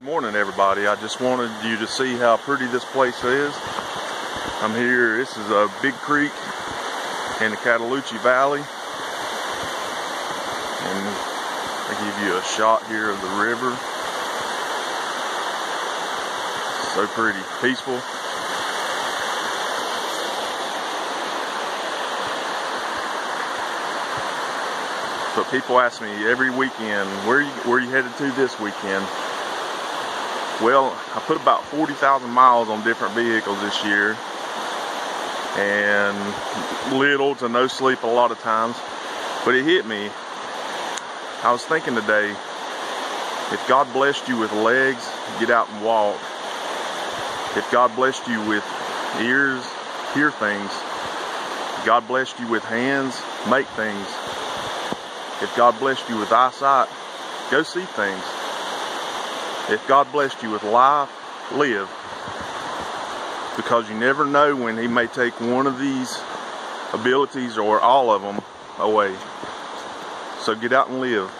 Morning everybody, I just wanted you to see how pretty this place is. I'm here, this is a big creek in the Cataloochee Valley. And I give you a shot here of the river. So pretty, peaceful. But people ask me every weekend, where you, where you headed to this weekend? Well, I put about 40,000 miles on different vehicles this year and little to no sleep a lot of times. But it hit me. I was thinking today, if God blessed you with legs, get out and walk. If God blessed you with ears, hear things. If God blessed you with hands, make things. If God blessed you with eyesight, go see things. If God blessed you with life, live. Because you never know when He may take one of these abilities or all of them away. So get out and live.